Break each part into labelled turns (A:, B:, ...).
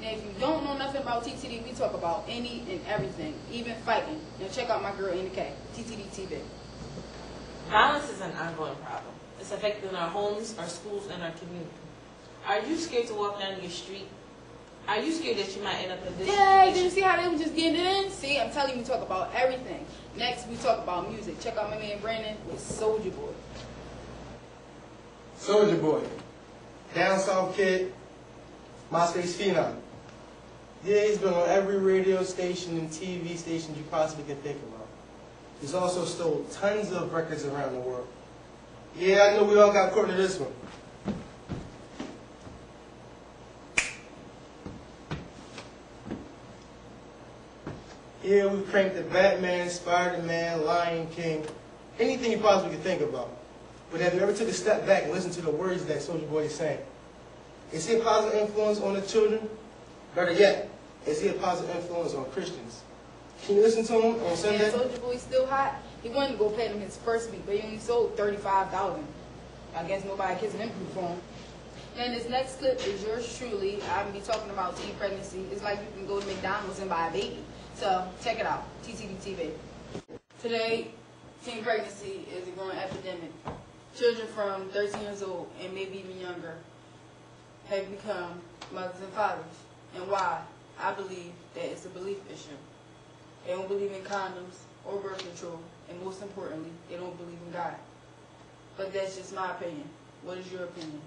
A: Now, if you don't know nothing about TTD, we talk about any and everything, even fighting. Now, check out my girl in the K, TTD TV.
B: Violence is an ongoing problem. It's affecting our homes, our schools, and our community. Are you scared to walk down your street? Are you scared that you might end up in this
A: Yeah, did you see how they were just getting it in? See, I'm telling you, we talk about everything. Next, we talk about music. Check out my man Brandon with Soulja Boy.
C: Soulja Boy, Down South Kid, MySpace Phenom. Yeah, he's been on every radio station and TV station you possibly can think about. He's also stole tons of records around the world. Yeah, I know we all got caught in this one. Yeah, we cranked the Batman, Spider-Man, Lion King, anything you possibly could think about. But have you ever took a step back and listened to the words that Soulja Boy is saying? Is he a positive influence on the children? Better yet, is he a positive influence on Christians? Can you listen to him on
A: And
C: Sunday?
A: Soulja Boy still hot. He wanted to go pay him his first week, but he only sold thirty-five thousand. I guess nobody kissing him for him. And this next clip is yours truly. I'm gonna be talking about teen pregnancy. It's like you can go to McDonald's and buy a baby. So check it out, TTD TV. Today, teen pregnancy is a growing epidemic. Children from 13 years old and maybe even younger have become mothers and fathers. And why? I believe that it's a belief issue. They don't believe in condoms or birth control, and most importantly, they don't believe in God. But that's just my opinion. What is your opinion?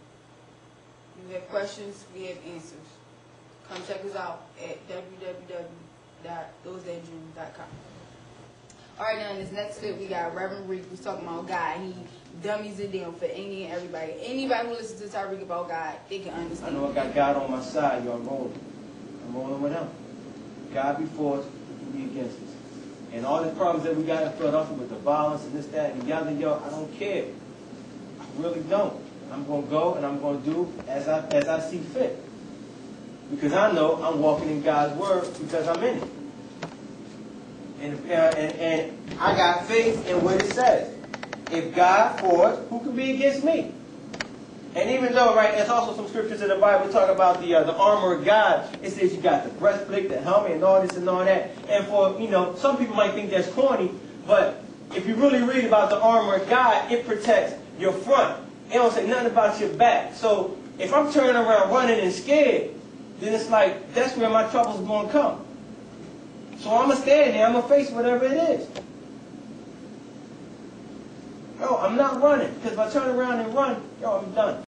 A: You have questions, we have answers. Come check us out at www.thosethatdream.com. All right, now in this next clip, we got Reverend Reek who's talking about God. He dummies it down for any and everybody. Anybody who listens to Tyreek about God, they can understand.
D: I know I got God on my side, I'm rolling. I'm rolling him. God before us, be against us. And all the problems that we got in Philadelphia with the violence and this, that, and the other, I don't care. I really don't. I'm gonna go and I'm gonna do as I as I see fit. Because I know I'm walking in God's word because I'm in it. And, uh, and, and I got faith in what it says. If God for us, who can be against me? And even though, right, there's also some scriptures in the Bible talk about the uh, the armor of God. It says you got the breastplate, the helmet, and all this and all that. And for you know, some people might think that's corny, but if you really read about the armor of God, it protects your front. It don't say nothing about your back. So if I'm turning around running and scared, then it's like that's where my trouble's gonna come. So I'm gonna stand there. I'm gonna face whatever it is. Yo, I'm not running because if I turn around and run, yo, I'm done.